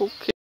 Oké.